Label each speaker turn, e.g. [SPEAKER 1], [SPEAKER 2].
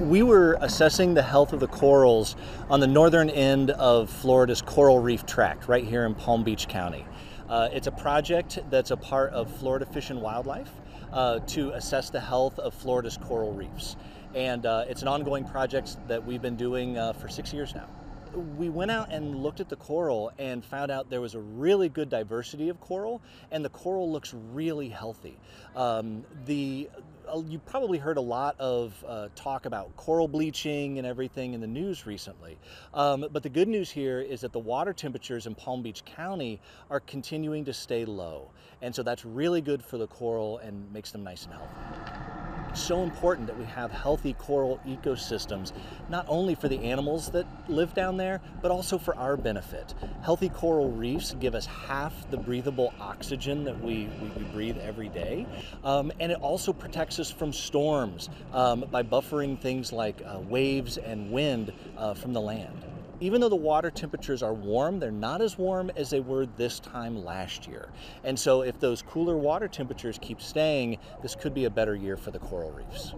[SPEAKER 1] we were assessing the health of the corals on the northern end of Florida's Coral Reef Tract, right here in Palm Beach County. Uh, it's a project that's a part of Florida Fish and Wildlife uh, to assess the health of Florida's coral reefs. And uh, it's an ongoing project that we've been doing uh, for six years now we went out and looked at the coral and found out there was a really good diversity of coral, and the coral looks really healthy. Um, the uh, you probably heard a lot of uh, talk about coral bleaching and everything in the news recently. Um, but the good news here is that the water temperatures in Palm Beach County are continuing to stay low. And so that's really good for the coral and makes them nice and healthy. It's so important that we have healthy coral ecosystems, not only for the animals that live down there, but also for our benefit. Healthy coral reefs give us half the breathable oxygen that we, we, we breathe every day. Um, and it also protects us from storms um, by buffering things like uh, waves and wind uh, from the land even though the water temperatures are warm, they're not as warm as they were this time last year. And so if those cooler water temperatures keep staying, this could be a better year for the coral reefs.